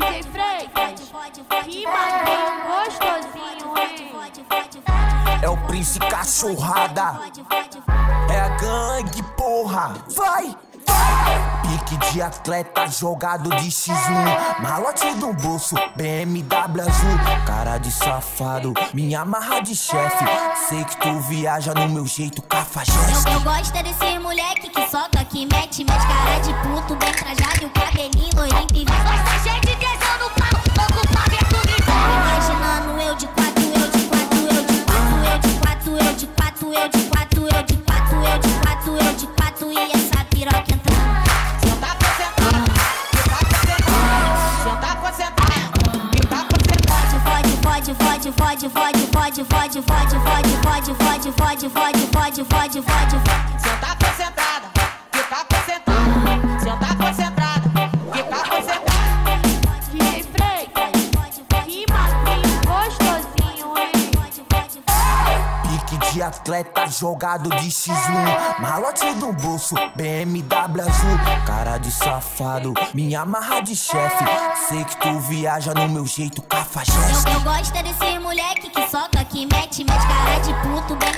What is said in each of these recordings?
DJ que bagulho gostosinho? É o príncipe cachorrada. É a gangue, porra. Vai! Pique de atleta jogado de X1 Malote no bolso, BMW azul Cara de safado, minha marra de chefe Sei que tu viaja no meu jeito cafajeste Eu, eu gosto é desse moleque que soca, que mete Mete cara de puto, bem trajado e o cabelinho loirinho pivete Gosta concentrada. Fode, fode, fode, fode, fode, fode, fode, fode, fode, fode, fode, fode, fode, fode, fode, fode. Pique de atleta jogado de X1 Malote no bolso, BMW azul. Cara de safado, minha marra de chefe. Sei que tu viaja no meu jeito cafajeste. Gosto é desse moleque que soca, que mete, mete cara de puto, bem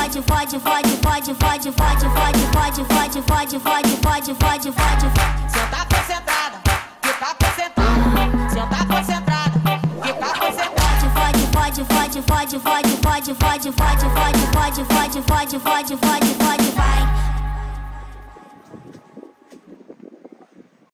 Fode, fode, fode, fode, fode, fode, fode, fode, fode, fode, fode, fode, fode, fode, fode, fode. Senta concentrada, fica concentrada. Senta concentrada, fica concentrada. Fode, fode, fode, fode, fode, fode, fode, fode, fode, fode, fode, fode, fode, fode, fode, fode,